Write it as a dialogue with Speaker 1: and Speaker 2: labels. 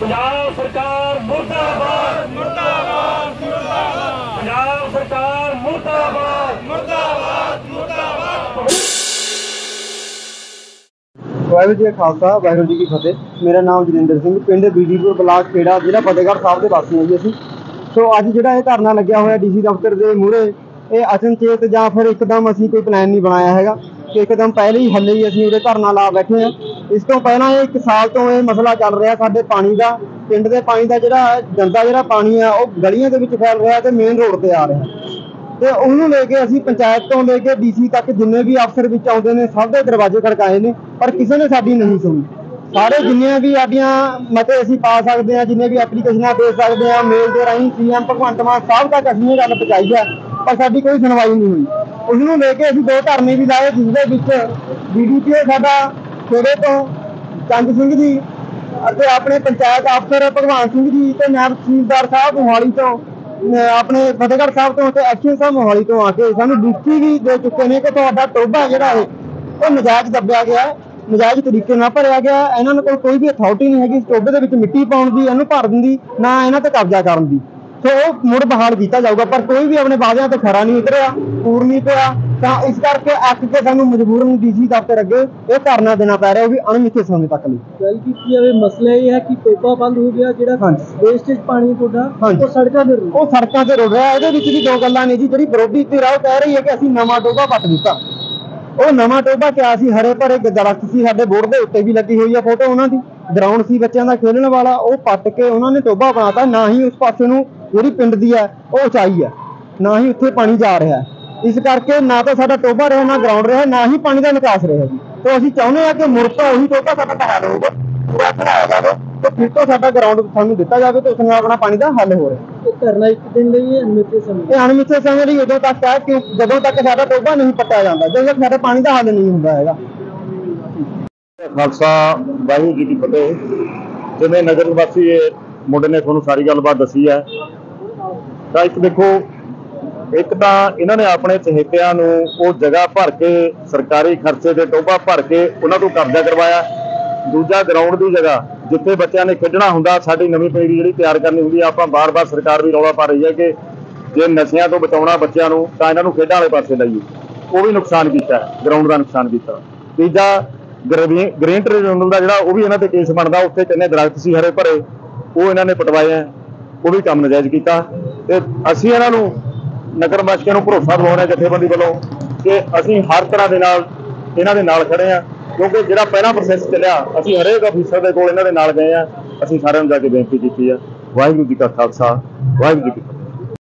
Speaker 1: ਪੰਜਾਬ ਸਰਕਾਰ ਮੁਰਦਾਬਾਦ। ਮੁਰਦਾਬਾਦ ਮੁਰਦਾਬਾਦ। ਪੰਜਾਬ ਸਰਕਾਰ ਮੁਰਦਾਬਾਦ।
Speaker 2: ਵਾਹਿਗੁਰੂ ਜੀ ਕਾ ਖਾਲਸਾ ਵਾਹਿਗੁਰੂ ਜੀ ਕੀ ਫਤਿਹ। ਮੇਰਾ ਨਾਮ ਜਰਿੰਦਰ ਸਿੰਘ ਪਿੰਡ ਬੀਜੀਪੁਰ ਬਲਾਕ ਖੇੜਾ ਜ਼ਿਲ੍ਹਾ ਫਤਿਹਗੜ੍ਹ ਸਾਹਿਬ ਦੇ ਵਾਸੀ ਹਾਂ ਜੀ ਅਸੀਂ। ਸੋ ਅੱਜ ਜਿਹੜਾ ਇਹ ਧਰਨਾ ਲੱਗਿਆ ਹੋਇਆ ਡੀਸੀ ਦਫ਼ਤਰ ਦੇ ਮੂਹਰੇ ਇਹ ਅਚਨਚੇਤ ਜਾਂ ਫਿਰ ਇੱਕਦਮ ਅਸੀਂ ਕੋਈ ਪਲਾਨ ਨਹੀਂ ਬਣਾਇਆ ਹੈਗਾ। ਇੱਕਦਮ ਪਹਿਲੇ ਹੀ ਹੱਲੇ ਹੀ ਅਸੀਂ ਉਹਦੇ ਧਰਨਾ ਲਾ ਬੈਠੇ ਹਾਂ। ਇਸ ਤੋਂ ਪਹਿਲਾਂ ਇਹ ਇੱਕ ਸਾਲ ਤੋਂ ਇਹ ਮਸਲਾ ਚੱਲ ਰਿਹਾ ਸਾਡੇ ਪਾਣੀ ਦਾ। ਪਿੰਡ ਦੇ ਪਾਣੀ ਦਾ ਜਿਹੜਾ ਗੰਦਾ ਜਿਹੜਾ ਪਾਣੀ ਆ, ਉਹ ਗਲੀਆਂ ਦੇ ਵਿੱਚ ਫੈਲ ਰਿਹਾ ਤੇ ਮੇਨ ਰੋਡ ਤੇ ਆ ਰਿਹਾ। ਤੇ ਉਹਨੂੰ ਲੈ ਕੇ ਅਸੀਂ ਪੰਚਾਇਤ ਤੋਂ ਲੈ ਕੇ ਡੀਸੀ ਤੱਕ ਜਿੰਨੇ ਵੀ ਅਫਸਰ ਵਿੱਚ ਆਉਂਦੇ ਨੇ, ਸਭ ਦੇ ਦਰਵਾਜ਼ੇ ਖੜਕਾਏ ਨੇ, ਪਰ ਕਿਸੇ ਨੇ ਸਾਡੀ ਨਹੀਂ ਸੁਣੀ। ਸਾਰੇ ਜਿੰਨੇ ਵੀ ਸਾਡੀਆਂ ਮਤੇ ਅਸੀਂ ਪਾ ਸਕਦੇ ਹਾਂ, ਜਿੰਨੇ ਵੀ ਐਪਲੀਕੇਸ਼ਨਾਂ ਦੇ ਸਕਦੇ ਹਾਂ ਮੇਲ ਦੇ ਰਾਹੀਂ ਸੀਐਮ ਭਗਵੰਤ ਮਾਨ ਸਾਹਿਬ ਤੱਕ ਅਸੀਂ ਇਹ ਗੱਲ ਪਹੁੰਚਾਈ ਹੈ, ਪਰ ਸਾਡੀ ਕੋਈ ਸੁਣਵਾਈ ਨਹੀਂ ਹੋਈ। ਉਸ ਨੂੰ ਲੈ ਕੇ ਅਸੀਂ ਦੋ ਧਰਨੇ ਵੀ ਲਾਏ ਜਿਸ ਦੇ ਵਿੱਚ ਬੀਡੀਪੀਓ ਸਾਡਾ, ਖੇੜੇ ਤੋਂ ਚੰਦ ਸਿੰਘ ਜੀ ਅਤੇ ਆਪਣੇ ਪੰਚਾਇਤ ਅਫਸਰ ਭਗਵਾਨ ਸਿੰਘ ਜੀ ਤੇ ਨਾਇਬ ਤਹਿਸੀਲਦਾਰ ਸਾਹਿਬ ਮੋਹਾਲੀ ਤੋਂ ਆਪਣੇ ਫਤਿਹਗੜ੍ਹ ਸਾਹਿਬ ਤੋਂ ਤੇ ਐਕਸ਼ਨ ਸਾਹਿਬ ਮੋਹਾਲੀ ਤੋਂ ਆ ਕੇ ਸਾਨੂੰ ਲਿਖਤੀ ਵੀ ਦੇ ਚੁੱਕੇ ਨੇ ਕਿ ਤੁਹਾਡਾ ਟੋਭਾ ਜਿਹੜਾ ਹੈ, ਉਹ ਨਜਾਇਜ਼ ਦੱਬਿਆ ਗਿਆ ਨਜਾਇਜ਼ ਤਰੀਕੇ ਨਾਲ ਭਰਿਆ ਗਿਆ ਹੈ। ਇਹਨਾਂ ਕੋਲ ਕੋਈ ਵੀ ਅਥਾਰਟੀ ਨਹੀਂ ਹੈਗੀ ਟੋਭੇ ਦੇ ਵਿੱਚ ਮਿੱਟੀ ਪਾਉਣ ਦੀ, ਇਹਨੂੰ ਭਰ ਦਿੰਦੀ, ਨਾ ਇਹਨਾਂ ਤੇ ਕਬਜ਼ਾ ਕਰਨ ਦੀ ਸੋ ਉਹ ਮੁੜ ਬਹਾਲ ਕੀਤਾ ਜਾਊਗਾ ਪਰ ਕੋਈ ਵੀ ਆਪਣੇ ਵਾਅਦਿਆਂ ਤੇ ਖਰਾ ਨਹੀਂ ਉਤਰਿਆ ਪੂਰ ਨਹੀਂ ਪਿਆ ਤਾਂ ਇਸ ਕਰਕੇ ਅੱਕ ਕੇ ਸਾਨੂੰ ਮਜਬੂਰਨ ਡੀਸੀ ਦਫ਼ਤਰ ਅੱਗੇ ਇਹ ਧਰਨਾ ਦੇਣਾ ਪੈ ਰਿਹਾ ਉਹ ਵੀ ਅਣਮਿੱਥੇ ਸਮੇਂ ਤੱਕ ਲਈ
Speaker 3: ਗੱਲ ਕੀਤੀ ਜਾਵੇ ਮਸਲਾ ਇਹ ਹੈ ਕਿ ਟੋਪਾ ਬੰਦ ਹੋ ਗਿਆ ਜਿਹੜਾ। ਵੇਸਟੇਜ ਪਾਣੀ ਤੁਹਾਡਾ। ਉਹ ਸੜਕਾਂ ਤੇ
Speaker 2: ਉਹ ਸੜਕਾਂ ਤੇ ਰੁੜ ਰਿਹਾ ਇਹਦੇ ਵਿੱਚ ਵੀ ਦੋ ਗੱਲਾਂ ਨੇ ਜੀ ਜਿਹੜੀ ਵਿਰੋਧੀ ਧਿਰ ਆ ਉਹ ਕਹਿ ਰਹੀ ਹੈ ਕਿ ਅਸੀਂ ਨਵਾਂ ਟੋਭਾ ਪੱਟ ਦਿੱਤਾ ਉਹ ਨਵਾਂ ਟੋਭਾ ਕਿਆ ਸੀ? ਹਰੇ ਭਰੇ ਦਰਖਤ ਸੀ, ਸਾਡੇ ਬੋਰਡ ਦੇ ਉੱਤੇ ਵੀ ਲੱਗੀ ਹੋਈ ਆ ਫੋਟੋ ਉਹਨਾਂ ਦੀ। ਗਰਾਊਂਡ ਸੀ ਬੱਚਿਆਂ ਦਾ ਖੇਡਣ ਵਾਲਾ, ਉਹ ਪੱਟ ਕੇ ਉਹਨਾਂ ਨੇ ਟੋਭਾ ਬਣਾਤਾ, ਨਾ ਹੀ ਉਸ ਪਾਸੇ ਨੂੰ ਜਿਹੜੀ ਪਿੰਡ ਦੀ ਹੈ ਉਹ ਉਚਾਈ ਹੈ ਨਾ ਹੀ ਉੱਥੇ ਪਾਣੀ ਜਾ ਰਿਹਾ। ਇਸ ਕਰਕੇ ਨਾ ਤਾਂ ਸਾਡਾ ਟੋਭਾ ਰਿਹਾ, ਨਾ ਗਰਾਊਂਡ ਰਿਹਾ, ਨਾ ਹੀ ਪਾਣੀ ਦਾ ਨਿਕਾਸ ਰਿਹਾ ਜੀ। ਤੇ ਅਸੀਂ ਚਾਹੁੰਦੇ ਹਾਂ ਕਿ ਮੁੜ ਉਹੀ ਟੋਭਾ ਸਾਡਾ ਬਹਾਲ ਹੋਊਗਾ ਪੂਰਾ ਬਣਾਇਆ ਜਾਵੇ ਤੇ ਫਿਰ ਤੋਂ ਸਾਡਾ ਗਰਾਊਂਡ ਸਾਨੂੰ ਦਿੱਤਾ ਜਾਵੇ ਤੇ ਉਸ ਨਾਲ ਆਪਣਾ ਪਾਣੀ ਦਾ ਹੱਲ ਹੋ ਰਿਹਾ।
Speaker 3: ਇਹ ਧਰਨਾ ਇੱਕ ਦਿਨ ਲਈ ਹੈ ਅਨਮਿੱਤੇ ਸਮੇਂ
Speaker 2: ਇਹ ਅਣਮਿੱਥੇ ਸਮੇਂ ਲਈ ਉਦੋਂ ਤੱਕ ਹੈ ਕਿ ਜਦੋਂ ਤੱਕ ਸਾਡਾ ਟੋਭਾ ਨਹੀਂ ਪੱਟਿਆ ਜਾਂਦਾ ਜਦੋਂ ਤੱਕ ਸਾਡੇ ਪਾਣੀ ਦਾ ਹੱਲ ਨਹੀਂ ਹੁੰਦਾ ਹੈਗਾ।
Speaker 4: ਖਾਲਸਾ ਵਾਹਿਗੁਰੂ ਜੀ ਕੀ ਫਤਿਹ। ਜਿਵੇਂ ਨਗਰ ਨਿਵਾਸੀ ਇਹ ਮੁੰਡੇ ਨੇ ਤੁਹਾਨੂੰ ਸਾਰੀ ਗੱਲਬਾਤ ਦੱਸੀ ਹੈ। ਤਾਂ ਇੱਕ ਦੇਖੋ ਇੱਕ ਤਾਂ ਇਹਨਾਂ ਨੇ ਆਪਣੇ ਚਹੇਤਿਆਂ ਨੂੰ ਉਹ ਜਗ੍ਹਾ ਭਰ ਕੇ ਸਰਕਾਰੀ ਖਰਚੇ ਦੇ ਟੋਭਾ ਭਰ ਕੇ ਉਹਨਾਂ ਤੋਂ ਕਬਜ਼ਾ ਕਰਵਾਇਆ। ਦੂਜਾ ਗਰਾਊਂਡ ਦੀ ਜਗ੍ਹਾ ਜਿੱਥੇ ਬੱਚਿਆਂ ਨੇ ਖੇਡਣਾ ਹੁੰਦਾ, ਸਾਡੀ ਨਵੀਂ ਪੀੜ੍ਹੀ ਜਿਹੜੀ ਤਿਆਰ ਕਰਨੀ ਹੁੰਦੀ ਆ, ਆਪਾਂ ਬਾਰ-ਬਾਰ ਸਰਕਾਰ ਵੀ ਰੌਲਾ ਪਾ ਰਹੀ ਹੈ ਕਿ ਜੇ ਨਸ਼ਿਆਂ ਤੋਂ ਬਚਾਉਣਾ ਬੱਚਿਆਂ ਨੂੰ, ਤਾਂ ਇਹਨਾਂ ਨੂੰ ਖੇਡਾਂ ਵਾਲੇ ਪਾਸੇ ਲਾਈਏ। ਉਹ ਵੀ ਨੁਕਸਾਨ ਕੀਤਾ ਗਰਾਊਂਡ ਦਾ ਨੁਕਸਾਨ ਕੀਤਾ। ਤੀਜਾ ਗ੍ਰੀਨ ਗ੍ਰੀਨ ਟ੍ਰਿਬਿਊਨਲ ਦਾ ਜਿਹੜਾ ਉਹ ਵੀ ਇਹਨਾਂ ਤੇ ਕੇਸ ਬਣਦਾ, ਉੱਥੇ ਕਿੰਨੇ ਦਰਖਤ ਸੀ ਹਰੇ ਭਰੇ, ਉਹ ਇਹਨਾਂ ਨੇ ਪਟਵਾਏ ਆ ਉਹ ਵੀ ਕੰਮ ਨਜਾਇਜ਼ ਕੀਤਾ। ਤੇ ਅਸੀਂ ਇਹਨਾਂ ਨੂੰ, ਨਗਰ ਵਾਸੀਆਂ ਨੂੰ ਭਰੋਸਾ ਦਿਵਾਉਣਾ ਜਥੇਬੰਦੀ ਵੱਲੋਂ ਕਿ ਅਸੀਂ ਹਰ ਤਰ੍ਹਾਂ ਦੇ ਨਾਲ, ਇਹਨਾਂ ਦੇ ਨਾਲ ਖੜੇ ਆ ਕਿਉਂਕਿ ਜਿਹੜਾ ਪਹਿਲਾ ਪ੍ਰੋਸੈਸ ਚੱਲਿਆ, ਅਸੀਂ ਹਰੇਕ ਅਫੀਸਰ ਦੇ ਕੋਲ ਇਹਨਾਂ ਦੇ ਨਾਲ ਗਏ ਆ। ਅਸੀਂ ਸਾਰਿਆਂ ਨੂੰ ਜਾ ਕੇ ਬੇਨਤੀ ਕੀਤੀ ਆ। ਵਾਹਿਗੁਰੂ ਜੀ ਕਾ ਖਾਲਸਾ, ਵਾਹਿਗੁਰੂ ਜੀ ਕੀ